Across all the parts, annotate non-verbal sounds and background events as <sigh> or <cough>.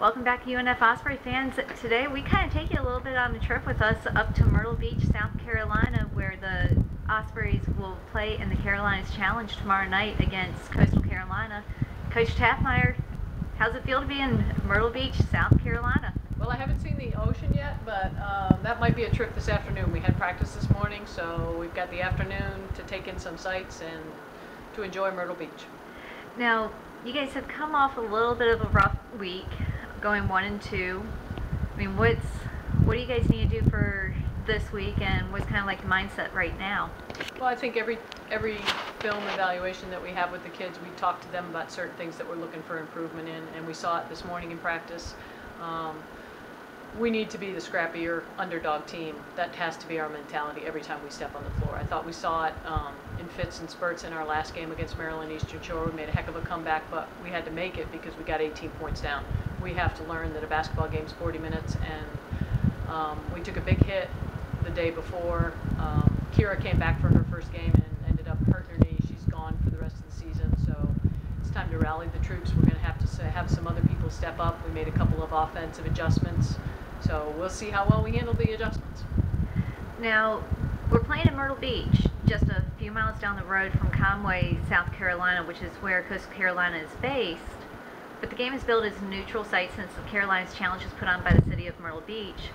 Welcome back, UNF Osprey fans. Today we kind of take you a little bit on a trip with us up to Myrtle Beach, South Carolina, where the Ospreys will play in the Carolinas Challenge tomorrow night against Coastal Carolina. Coach Tappmeyer, how's it feel to be in Myrtle Beach, South Carolina? Well, I haven't seen the ocean yet, but um, that might be a trip this afternoon. We had practice this morning, so we've got the afternoon to take in some sights and to enjoy Myrtle Beach. Now, you guys have come off a little bit of a rough week going one and two. I mean, what's what do you guys need to do for this week, and what's kind of like the mindset right now? Well, I think every every film evaluation that we have with the kids, we talk to them about certain things that we're looking for improvement in, and we saw it this morning in practice. Um, we need to be the scrappier underdog team. That has to be our mentality every time we step on the floor. I thought we saw it um, in fits and spurts in our last game against Maryland Eastern Shore. We made a heck of a comeback, but we had to make it because we got 18 points down. We have to learn that a basketball game is 40 minutes, and um, we took a big hit the day before. Um, Kira came back for her first game and ended up hurting her knee. She's gone for the rest of the season, so it's time to rally the troops. We're going to have to have some other people step up. We made a couple of offensive adjustments. So we'll see how well we handle the adjustments. Now, we're playing in Myrtle Beach, just a few miles down the road from Conway, South Carolina, which is where Coastal Carolina is based. But the game is billed as a neutral site since the Carolinas Challenge is put on by the city of Myrtle Beach.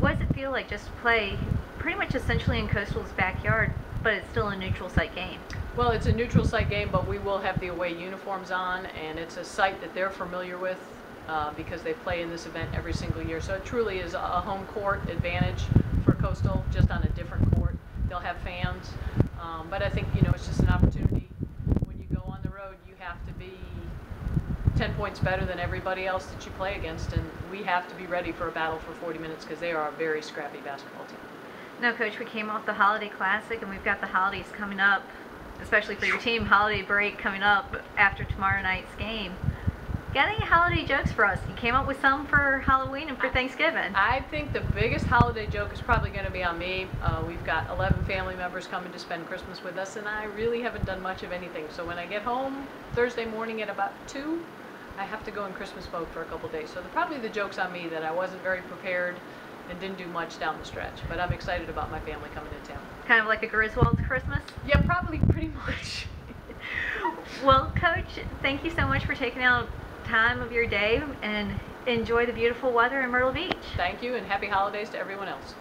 What does it feel like just to play pretty much essentially in Coastal's backyard, but it's still a neutral site game? Well, it's a neutral site game, but we will have the away uniforms on, and it's a site that they're familiar with uh, because they play in this event every single year. So it truly is a home court advantage for Coastal, just on a different court. They'll have fans, um, but I think you know it's just an opportunity. When you go on the road, you have to be 10 points better than everybody else that you play against, and we have to be ready for a battle for 40 minutes because they are a very scrappy basketball team. Now, Coach, we came off the Holiday Classic, and we've got the holidays coming up, especially for your team, holiday break coming up after tomorrow night's game. Got any holiday jokes for us? You came up with some for Halloween and for Thanksgiving. I think the biggest holiday joke is probably going to be on me. Uh, we've got 11 family members coming to spend Christmas with us, and I really haven't done much of anything. So when I get home Thursday morning at about 2, I have to go in Christmas mode for a couple days. So the, probably the joke's on me that I wasn't very prepared and didn't do much down the stretch. But I'm excited about my family coming to town. Kind of like a Griswold's Christmas? Yeah, probably <laughs> pretty much. well, Coach, thank you so much for taking out time of your day and enjoy the beautiful weather in Myrtle Beach. Thank you and happy holidays to everyone else.